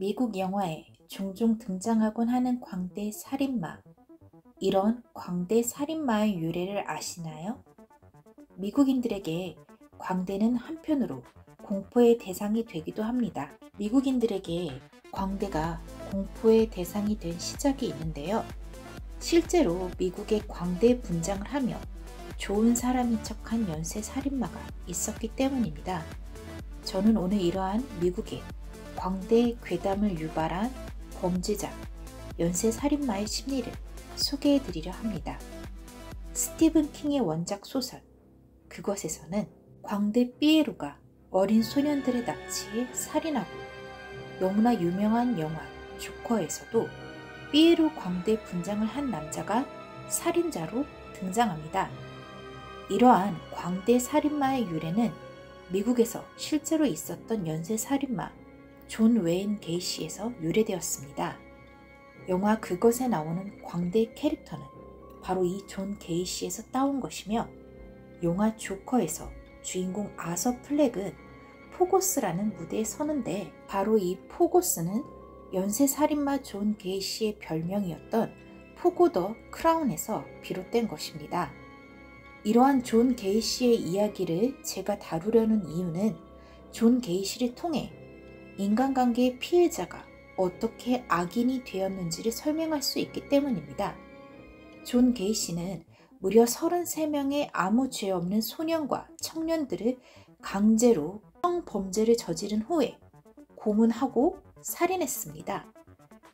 미국 영화에 종종 등장하곤 하는 광대 살인마. 이런 광대 살인마의 유래를 아시나요? 미국인들에게 광대는 한편으로 공포의 대상이 되기도 합니다. 미국인들에게 광대가 공포의 대상이 된 시작이 있는데요. 실제로 미국의 광대 분장을 하며 좋은 사람인 척한 연쇄 살인마가 있었기 때문입니다. 저는 오늘 이러한 미국의 광대 괴담을 유발한 범죄자, 연쇄 살인마의 심리를 소개해 드리려 합니다. 스티븐 킹의 원작 소설 그것에서는 광대 삐에로가 어린 소년들의 납치에 살인하고 너무나 유명한 영화 조커에서도 삐에로 광대 분장을 한 남자가 살인자로 등장합니다. 이러한 광대 살인마의 유래는 미국에서 실제로 있었던 연쇄 살인마 존 웨인 게이시에서 유래되었습니다. 영화 그것에 나오는 광대 캐릭터는 바로 이 존 게이시에서 따온 것이며 영화 조커에서 주인공 아서 플렉은 포고스라는 무대에 서는데 바로 이 포고스는 연쇄살인마 존 게이시의 별명이었던 Pogo the Clown에서 비롯된 것입니다. 이러한 존 게이시의 이야기를 제가 다루려는 이유는 존 게이시를 통해 인간관계의 피해자가 어떻게 악인이 되었는지를 설명할 수 있기 때문입니다. 존 게이시는 무려 33명의 아무 죄 없는 소년과 청년들을 강제로 성범죄를 저지른 후에 고문하고 살인했습니다.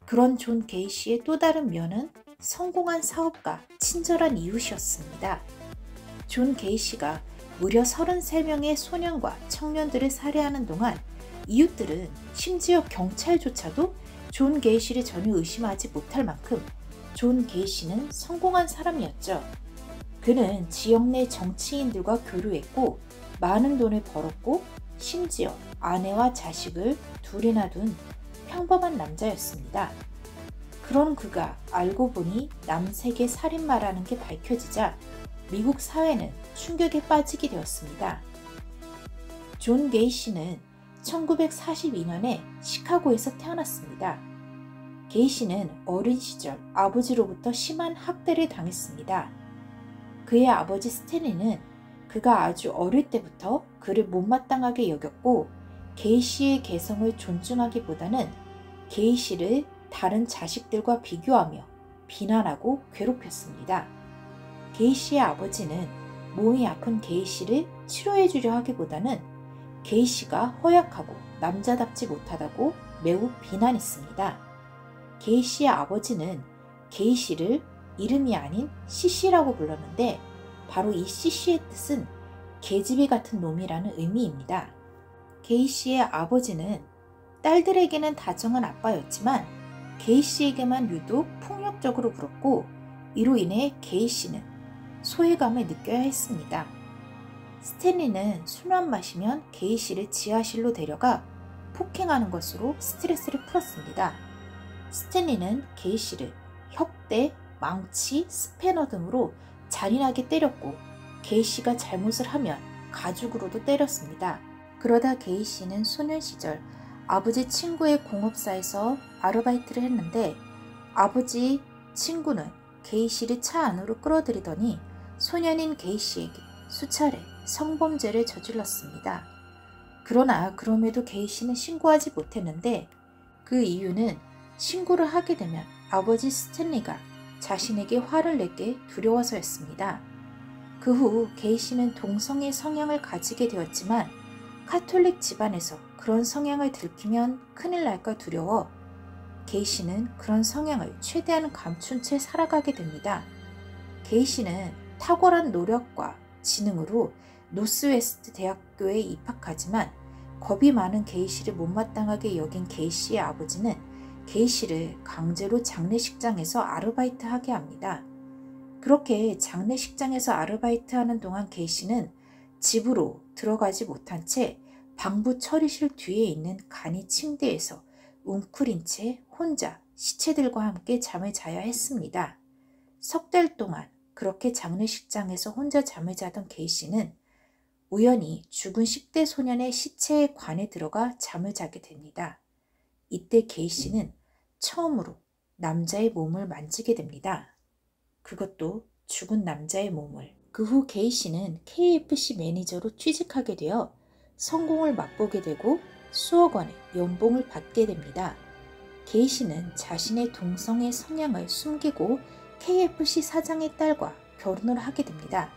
그런 존 게이시의 또 다른 면은 성공한 사업가, 친절한 이웃이었습니다. 존 게이시가 무려 33명의 소년과 청년들을 살해하는 동안 이웃들은 심지어 경찰조차도 존 게이시를 전혀 의심하지 못할 만큼 존 게이시는 성공한 사람이었죠. 그는 지역 내 정치인들과 교류했고 많은 돈을 벌었고 심지어 아내와 자식을 둘이나 둔 평범한 남자였습니다. 그런 그가 알고 보니 남세계 살인마라는 게 밝혀지자 미국 사회는 충격에 빠지게 되었습니다. 존 게이시는 1942년에 시카고에서 태어났습니다. 게이시는 어린 시절 아버지로부터 심한 학대를 당했습니다. 그의 아버지 스탠리는 그가 아주 어릴 때부터 그를 못마땅하게 여겼고 게이시의 개성을 존중하기보다는 게이시를 다른 자식들과 비교하며 비난하고 괴롭혔습니다. 게이시의 아버지는 몸이 아픈 게이시를 치료해주려 하기보다는 게이시가 허약하고 남자답지 못하다고 매우 비난했습니다. 게이시의 아버지는 게이시를 이름이 아닌 시시라고 불렀는데 바로 이 시시의 뜻은 계집애 같은 놈이라는 의미입니다. 게이시의 아버지는 딸들에게는 다정한 아빠였지만 게이시에게만 유독 폭력적으로 굴었고 이로 인해 게이시는 소외감을 느껴야 했습니다. 스탠리는 술만 마시면 게이시를 지하실로 데려가 폭행하는 것으로 스트레스를 풀었습니다. 스탠리는 게이시를 협대, 망치, 스패너 등으로 잔인하게 때렸고 게이시가 잘못을 하면 가죽으로도 때렸습니다. 그러다 게이시는 소년 시절 아버지 친구의 공업사에서 아르바이트를 했는데 아버지 친구는 게이시를 차 안으로 끌어들이더니 소년인 게이시에게 수차례 성범죄를 저질렀습니다. 그러나 그럼에도 게이시는 신고하지 못했는데 그 이유는 신고를 하게 되면 아버지 스탠리가 자신에게 화를 내게 두려워서였습니다. 그 후 게이시는 동성애 성향을 가지게 되었지만 카톨릭 집안에서 그런 성향을 들키면 큰일 날까 두려워 게이시는 그런 성향을 최대한 감춘 채 살아가게 됩니다. 게이시는 탁월한 노력과 지능으로 노스웨스트 대학교에 입학하지만 겁이 많은 게이시를 못마땅하게 여긴 게이시의 아버지는 게이시를 강제로 장례식장에서 아르바이트 하게 합니다. 그렇게 장례식장에서 아르바이트 하는 동안 게이시는 집으로 들어가지 못한 채 방부 처리실 뒤에 있는 간이 침대에서 웅크린 채 혼자 시체들과 함께 잠을 자야 했습니다. 석 달 동안 그렇게 장례식장에서 혼자 잠을 자던 게이시는 우연히 죽은 10대 소년의 시체에 관에 들어가 잠을 자게 됩니다. 이때 게이 씨는 처음으로 남자의 몸을 만지게 됩니다. 그것도 죽은 남자의 몸을. 그 후 게이 씨는 KFC 매니저로 취직하게 되어 성공을 맛보게 되고 수억 원의 연봉을 받게 됩니다. 게이 씨는 자신의 동성애 성향을 숨기고 KFC 사장의 딸과 결혼을 하게 됩니다.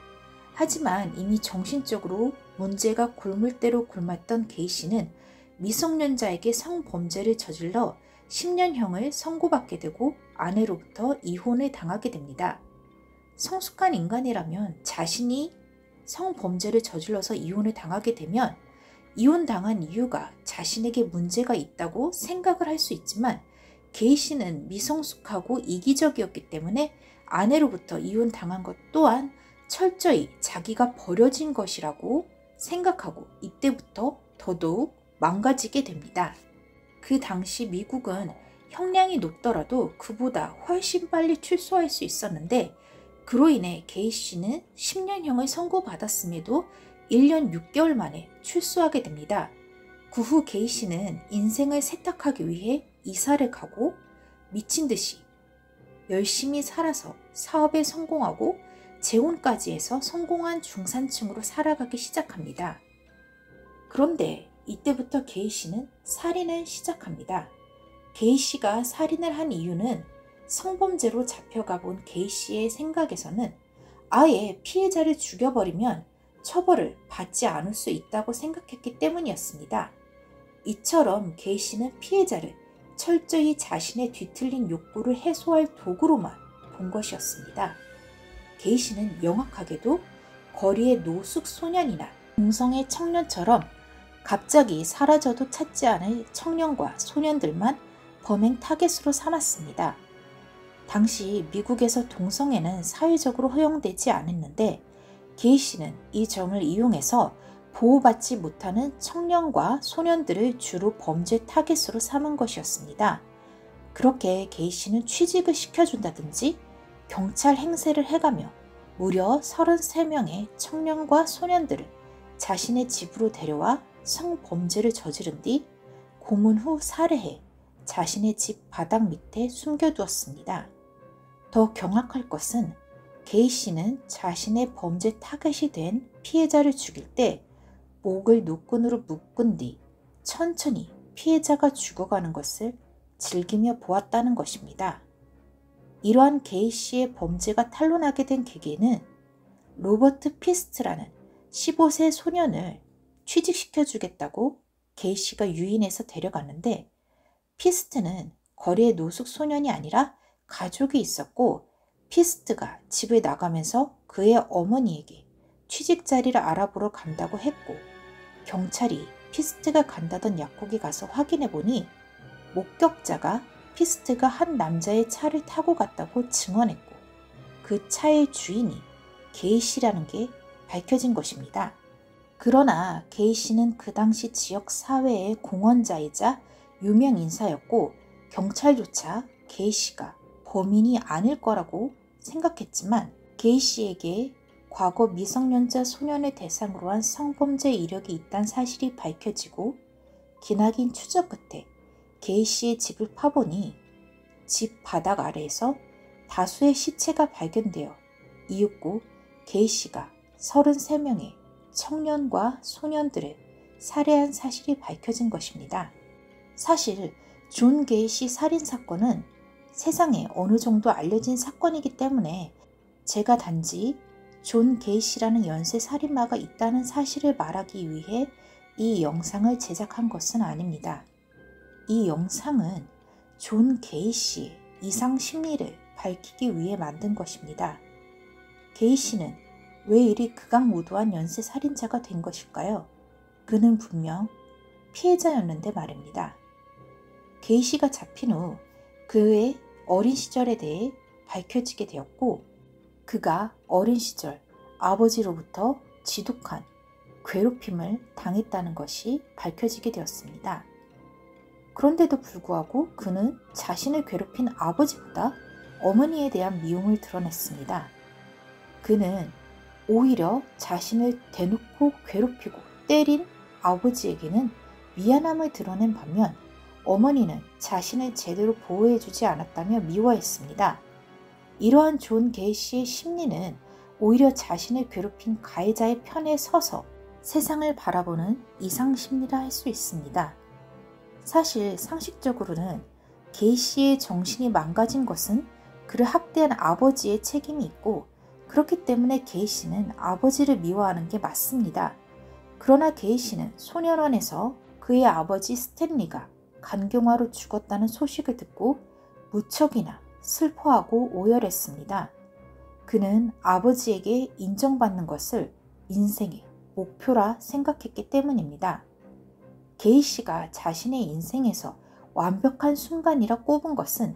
하지만 이미 정신적으로 문제가 굶을 대로 굶었던 게이 씨는 미성년자에게 성범죄를 저질러 10년형을 선고받게 되고 아내로부터 이혼을 당하게 됩니다. 성숙한 인간이라면 자신이 성범죄를 저질러서 이혼을 당하게 되면 이혼당한 이유가 자신에게 문제가 있다고 생각을 할 수 있지만 게이 씨는 미성숙하고 이기적이었기 때문에 아내로부터 이혼당한 것 또한 철저히 자기가 버려진 것이라고 생각하고 이때부터 더더욱 망가지게 됩니다. 그 당시 미국은 형량이 높더라도 그보다 훨씬 빨리 출소할 수 있었는데 그로 인해 게이 씨는 10년형을 선고받았음에도 1년 6개월 만에 출소하게 됩니다. 그 후 게이 씨는 인생을 세탁하기 위해 이사를 가고 미친 듯이 열심히 살아서 사업에 성공하고 재혼까지 해서 성공한 중산층으로 살아가기 시작합니다. 그런데 이때부터 게이 씨는 살인을 시작합니다. 게이 씨가 살인을 한 이유는 성범죄로 잡혀가 본 게이 씨의 생각에서는 아예 피해자를 죽여버리면 처벌을 받지 않을 수 있다고 생각했기 때문이었습니다. 이처럼 게이 씨는 피해자를 철저히 자신의 뒤틀린 욕구를 해소할 도구로만 본 것이었습니다. 게이 씨는 명확하게도 거리의 노숙 소년이나 동성애 청년처럼 갑자기 사라져도 찾지 않을 청년과 소년들만 범행 타겟으로 삼았습니다. 당시 미국에서 동성애는 사회적으로 허용되지 않았는데 게이 씨는 이 점을 이용해서 보호받지 못하는 청년과 소년들을 주로 범죄 타겟으로 삼은 것이었습니다. 그렇게 게이 씨는 취직을 시켜준다든지 경찰 행세를 해가며 무려 33명의 청년과 소년들을 자신의 집으로 데려와 성범죄를 저지른 뒤 고문 후 살해해 자신의 집 바닥 밑에 숨겨두었습니다. 더 경악할 것은 게이시는 자신의 범죄 타겟이 된 피해자를 죽일 때 목을 노끈으로 묶은 뒤 천천히 피해자가 죽어가는 것을 즐기며 보았다는 것입니다. 이러한 게이시의 범죄가 탄로나게 된 계기는 로버트 피스트라는 15세 소년을 취직시켜 주겠다고 게이시가 유인해서 데려갔는데 피스트는 거리의 노숙 소년이 아니라 가족이 있었고 피스트가 집에 나가면서 그의 어머니에게 취직 자리를 알아보러 간다고 했고 경찰이 피스트가 간다던 약국에 가서 확인해 보니 목격자가 피스트가 한 남자의 차를 타고 갔다고 증언했고 그 차의 주인이 게이 씨라는 게 밝혀진 것입니다. 그러나 게이 씨는 그 당시 지역 사회의 공헌자이자 유명 인사였고 경찰조차 게이 씨가 범인이 아닐 거라고 생각했지만 게이 씨에게 과거 미성년자 소년을 대상으로 한 성범죄 이력이 있다는 사실이 밝혀지고 기나긴 추적 끝에 게이 씨의 집을 파보니 집 바닥 아래에서 다수의 시체가 발견되어 이윽고 게이시가 33명의 청년과 소년들을 살해한 사실이 밝혀진 것입니다. 사실 존 게이시 살인 사건은 세상에 어느 정도 알려진 사건이기 때문에 제가 단지 존 게이시라는 연쇄 살인마가 있다는 사실을 말하기 위해 이 영상을 제작한 것은 아닙니다. 이 영상은 존 게이시의 이상 심리를 밝히기 위해 만든 것입니다. 게이시는 왜 이리 극악무도한 연쇄 살인자가 된 것일까요? 그는 분명 피해자였는데 말입니다. 게이시가 잡힌 후 그의 어린 시절에 대해 밝혀지게 되었고 그가 어린 시절 아버지로부터 지독한 괴롭힘을 당했다는 것이 밝혀지게 되었습니다. 그런데도 불구하고 그는 자신을 괴롭힌 아버지보다 어머니에 대한 미움을 드러냈습니다. 그는 오히려 자신을 대놓고 괴롭히고 때린 아버지에게는 미안함을 드러낸 반면 어머니는 자신을 제대로 보호해주지 않았다며 미워했습니다. 이러한 존 게이시의 심리는 오히려 자신을 괴롭힌 가해자의 편에 서서 세상을 바라보는 이상 심리라 할 수 있습니다. 사실 상식적으로는 게이시의 정신이 망가진 것은 그를 학대한 아버지의 책임이 있고 그렇기 때문에 게이시는 아버지를 미워하는 게 맞습니다. 그러나 게이시는 소년원에서 그의 아버지 스탠리가 간경화로 죽었다는 소식을 듣고 무척이나 슬퍼하고 오열했습니다. 그는 아버지에게 인정받는 것을 인생의 목표라 생각했기 때문입니다. 게이 씨가 자신의 인생에서 완벽한 순간이라 꼽은 것은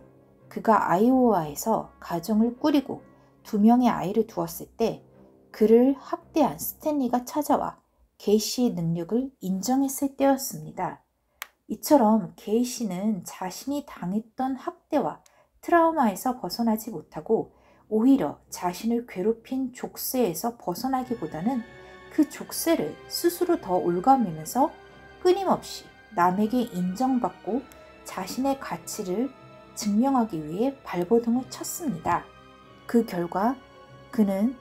그가 아이오와에서 가정을 꾸리고 두 명의 아이를 두었을 때 그를 학대한 스탠리가 찾아와 게이 씨의 능력을 인정했을 때였습니다. 이처럼 게이 씨는 자신이 당했던 학대와 트라우마에서 벗어나지 못하고 오히려 자신을 괴롭힌 족쇄에서 벗어나기보다는 그 족쇄를 스스로 더 올가매면서 끊임없이 남에게 인정받고 자신의 가치를 증명하기 위해 발버둥을 쳤습니다. 그 결과 그는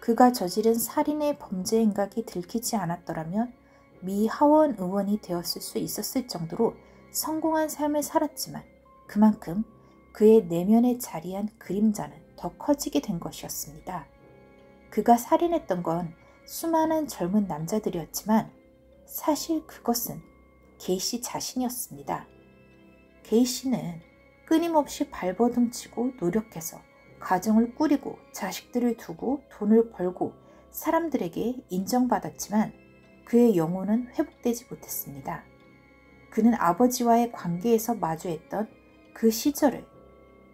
그가 저지른 살인의 범죄 행각이 들키지 않았더라면 미 하원 의원이 되었을 수 있었을 정도로 성공한 삶을 살았지만 그만큼 그의 내면에 자리한 그림자는 더 커지게 된 것이었습니다. 그가 살인했던 건 수많은 젊은 남자들이었지만 사실 그것은 게이씨 자신이었습니다. 게이씨는 끊임없이 발버둥 치고 노력해서 가정을 꾸리고 자식들을 두고 돈을 벌고 사람들에게 인정받았지만 그의 영혼은 회복되지 못했습니다. 그는 아버지와의 관계에서 마주했던 그 시절을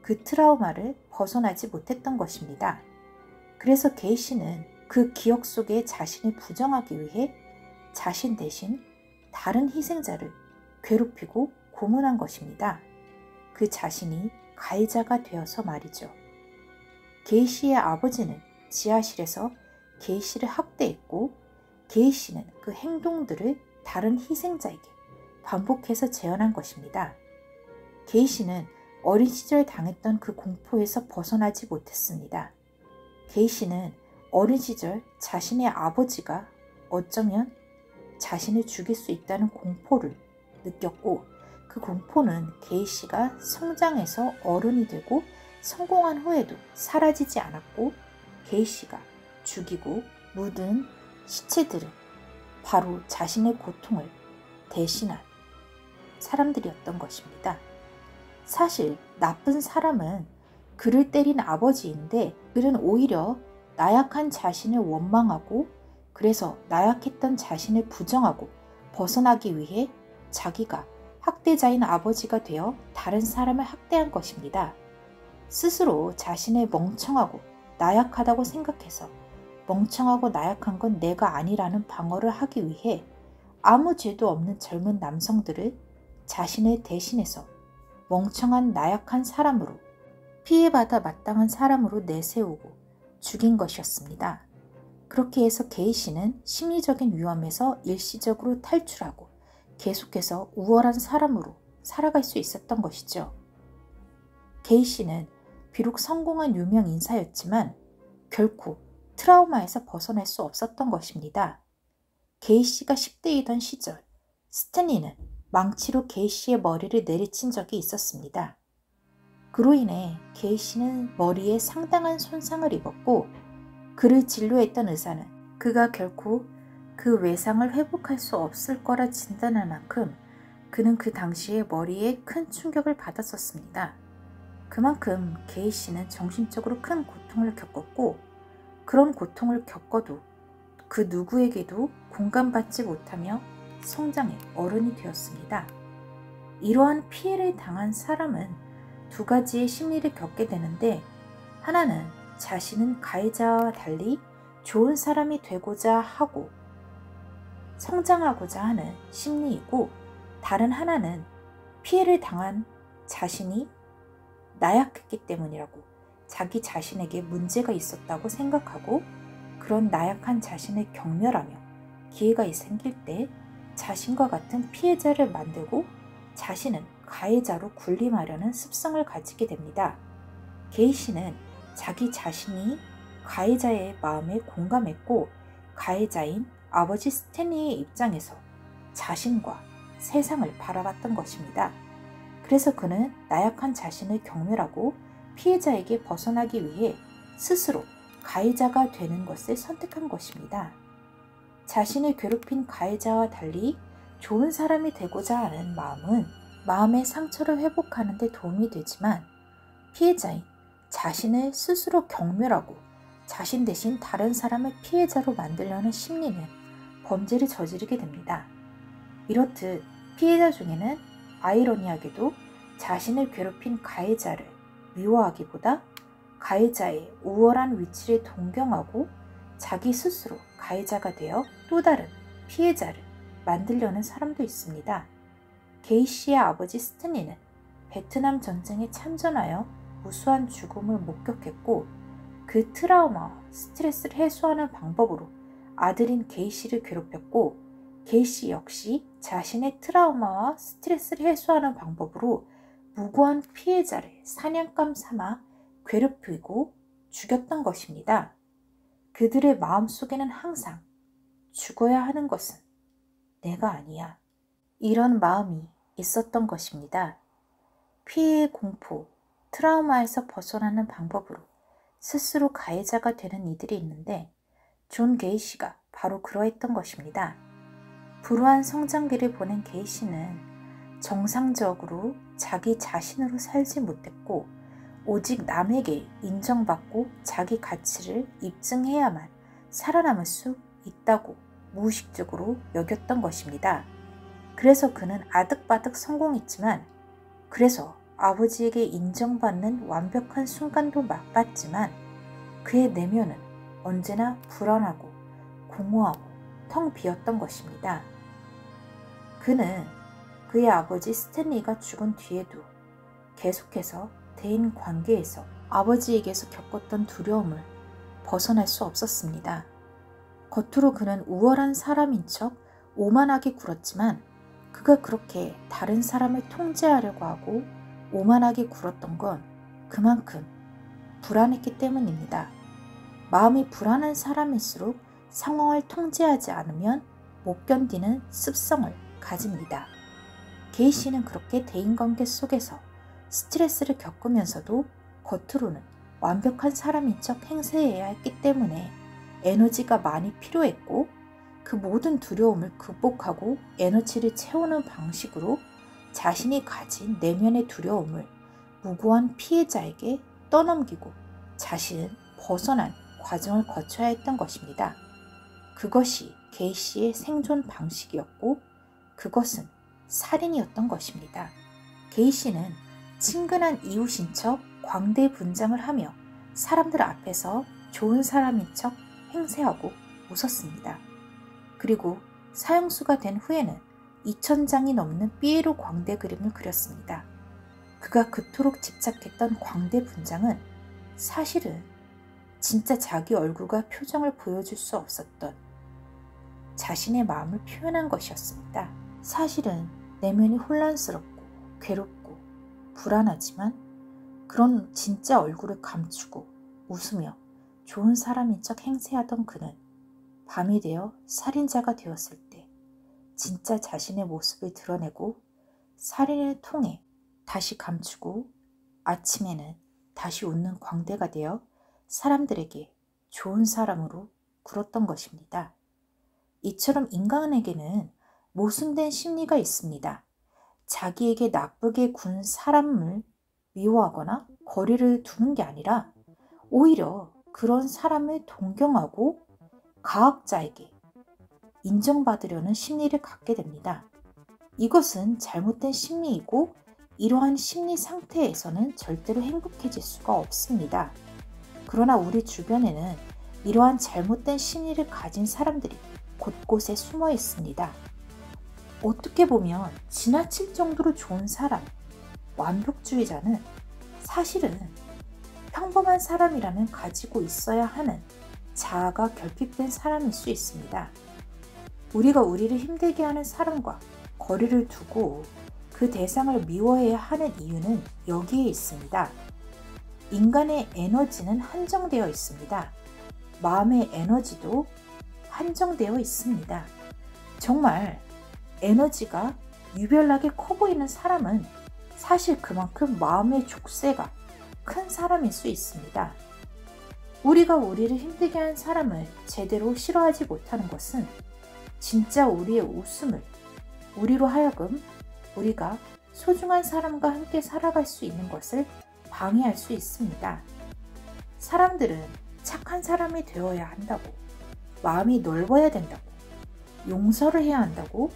그 트라우마를 벗어나지 못했던 것입니다. 그래서 게이 씨는 그 기억 속에 자신을 부정하기 위해 자신 대신 다른 희생자를 괴롭히고 고문한 것입니다. 그 자신이 가해자가 되어서 말이죠. 게이 씨의 아버지는 지하실에서 게이 씨를 학대했고 게이 씨는 그 행동들을 다른 희생자에게 반복해서 재현한 것입니다. 게이 씨는 어린 시절 당했던 그 공포에서 벗어나지 못했습니다. 게이 씨는 어린 시절 자신의 아버지가 어쩌면 자신을 죽일 수 있다는 공포를 느꼈고 그 공포는 게이 씨가 성장해서 어른이 되고 성공한 후에도 사라지지 않았고 게이 씨가 죽이고 묻은 시체들은 바로 자신의 고통을 대신한 사람들이었던 것입니다. 사실 나쁜 사람은 그를 때린 아버지인데 그는 오히려 나약한 자신을 원망하고 그래서 나약했던 자신을 부정하고 벗어나기 위해 자기가 학대자인 아버지가 되어 다른 사람을 학대한 것입니다. 스스로 자신을 멍청하고 나약하다고 생각해서 멍청하고 나약한 건 내가 아니라는 방어를 하기 위해 아무 죄도 없는 젊은 남성들을 자신을 대신해서 멍청한 나약한 사람으로 피해받아 마땅한 사람으로 내세우고 죽인 것이었습니다. 그렇게 해서 게이 씨는 심리적인 위험에서 일시적으로 탈출하고 계속해서 우월한 사람으로 살아갈 수 있었던 것이죠. 게이 씨는 비록 성공한 유명 인사였지만 결코 트라우마에서 벗어날 수 없었던 것입니다. 게이 씨가 10대이던 시절 스탠리는 망치로 게이 씨의 머리를 내리친 적이 있었습니다. 그로 인해 게이 씨는 머리에 상당한 손상을 입었고 그를 진료했던 의사는 그가 결코 그 외상을 회복할 수 없을 거라 진단할 만큼 그는 그 당시에 머리에 큰 충격을 받았었습니다. 그만큼 게이 씨는 정신적으로 큰 고통을 겪었고 그런 고통을 겪어도 그 누구에게도 공감받지 못하며 성장의 어른이 되었습니다. 이러한 피해를 당한 사람은 두 가지의 심리를 겪게 되는데 하나는 자신은 가해자와 달리 좋은 사람이 되고자 하고 성장하고자 하는 심리이고 다른 하나는 피해를 당한 자신이 나약했기 때문이라고 자기 자신에게 문제가 있었다고 생각하고 그런 나약한 자신을 경멸하며 기회가 생길 때 자신과 같은 피해자를 만들고 자신은 가해자로 군림하려는 습성을 가지게 됩니다. 게이시는 자기 자신이 가해자의 마음에 공감했고 가해자인 아버지 스탠리의 입장에서 자신과 세상을 바라봤던 것입니다. 그래서 그는 나약한 자신을 경멸하고 피해자에게 벗어나기 위해 스스로 가해자가 되는 것을 선택한 것입니다. 자신을 괴롭힌 가해자와 달리 좋은 사람이 되고자 하는 마음은 마음의 상처를 회복하는 데 도움이 되지만 피해자인 자신을 스스로 경멸하고 자신 대신 다른 사람을 피해자로 만들려는 심리는 범죄를 저지르게 됩니다. 이렇듯 피해자 중에는 아이러니하게도 자신을 괴롭힌 가해자를 미워하기보다 가해자의 우월한 위치를 동경하고 자기 스스로 가해자가 되어 또 다른 피해자를 만들려는 사람도 있습니다. 게이시의 아버지 스탠리는 베트남 전쟁에 참전하여 무수한 죽음을 목격했고 그 트라우마와 스트레스를 해소하는 방법으로 아들인 게이시를 괴롭혔고 게이시 역시 자신의 트라우마와 스트레스를 해소하는 방법으로 무고한 피해자를 사냥감 삼아 괴롭히고 죽였던 것입니다. 그들의 마음 속에는 항상 죽어야 하는 것은 내가 아니야. 이런 마음이 있었던 것입니다. 피해의 공포, 트라우마에서 벗어나는 방법으로 스스로 가해자가 되는 이들이 있는데 존 게이시가 바로 그러했던 것입니다. 불우한 성장기를 보낸 게이시는 정상적으로 자기 자신으로 살지 못했고 오직 남에게 인정받고 자기 가치를 입증해야만 살아남을 수 있다고 무의식적으로 여겼던 것입니다. 그래서 그는 아득바득 성공했지만 그래서 아버지에게 인정받는 완벽한 순간도 맛봤지만 그의 내면은 언제나 불안하고 공허하고 텅 비었던 것입니다. 그는 그의 아버지 스탠리가 죽은 뒤에도 계속해서 대인 관계에서 아버지에게서 겪었던 두려움을 벗어날 수 없었습니다. 겉으로 그는 우월한 사람인 척 오만하게 굴었지만 그가 그렇게 다른 사람을 통제하려고 하고 오만하게 굴었던 건 그만큼 불안했기 때문입니다. 마음이 불안한 사람일수록 상황을 통제하지 않으면 못 견디는 습성을 가집니다. 게이 씨는 그렇게 대인관계 속에서 스트레스를 겪으면서도 겉으로는 완벽한 사람인 척 행세해야 했기 때문에 에너지가 많이 필요했고 그 모든 두려움을 극복하고 에너지를 채우는 방식으로 자신이 가진 내면의 두려움을 무고한 피해자에게 떠넘기고 자신은 벗어난 과정을 거쳐야 했던 것입니다. 그것이 게이 씨의 생존 방식이었고 그것은 살인이었던 것입니다. 게이 씨는 친근한 이웃인 척 광대 분장을 하며 사람들 앞에서 좋은 사람인 척 행세하고 웃었습니다. 그리고 사형수가 된 후에는 2천장이 넘는 삐에로 광대 그림을 그렸습니다. 그가 그토록 집착했던 광대 분장은 사실은 진짜 자기 얼굴과 표정을 보여줄 수 없었던 자신의 마음을 표현한 것이었습니다. 사실은 내면이 혼란스럽고 괴롭고 불안하지만 그런 진짜 얼굴을 감추고 웃으며 좋은 사람인 척 행세하던 그는 밤이 되어 살인자가 되었을 때 진짜 자신의 모습을 드러내고 살인을 통해 다시 감추고 아침에는 다시 웃는 광대가 되어 사람들에게 좋은 사람으로 굴었던 것입니다. 이처럼 인간에게는 모순된 심리가 있습니다. 자기에게 나쁘게 군 사람을 미워하거나 거리를 두는 게 아니라 오히려 그런 사람을 동경하고 과학자에게 인정받으려는 심리를 갖게 됩니다. 이것은 잘못된 심리이고 이러한 심리 상태에서는 절대로 행복해질 수가 없습니다. 그러나 우리 주변에는 이러한 잘못된 심리를 가진 사람들이 곳곳에 숨어 있습니다. 어떻게 보면 지나칠 정도로 좋은 사람, 완벽주의자는 사실은 평범한 사람이라면 가지고 있어야 하는 자아가 결핍된 사람일 수 있습니다. 우리가 우리를 힘들게 하는 사람과 거리를 두고 그 대상을 미워해야 하는 이유는 여기에 있습니다. 인간의 에너지는 한정되어 있습니다. 마음의 에너지도 한정되어 있습니다. 정말 에너지가 유별나게 커 보이는 사람은 사실 그만큼 마음의 족쇄가 큰 사람일 수 있습니다. 우리가 우리를 힘들게 한 사람을 제대로 싫어하지 못하는 것은 진짜 우리의 웃음을 우리로 하여금 우리가 소중한 사람과 함께 살아갈 수 있는 것을 방해할 수 있습니다. 사람들은 착한 사람이 되어야 한다고, 마음이 넓어야 된다고, 용서를 해야 한다고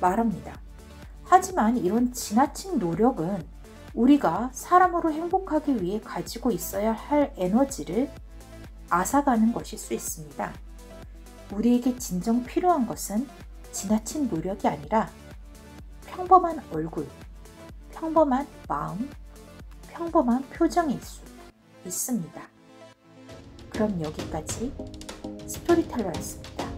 말합니다. 하지만 이런 지나친 노력은 우리가 사람으로 행복하기 위해 가지고 있어야 할 에너지를 앗아가는 것일 수 있습니다. 우리에게 진정 필요한 것은 지나친 노력이 아니라 평범한 얼굴, 평범한 마음, 평범한 표정일 수 있습니다. 그럼 여기까지 스토리텔러였습니다.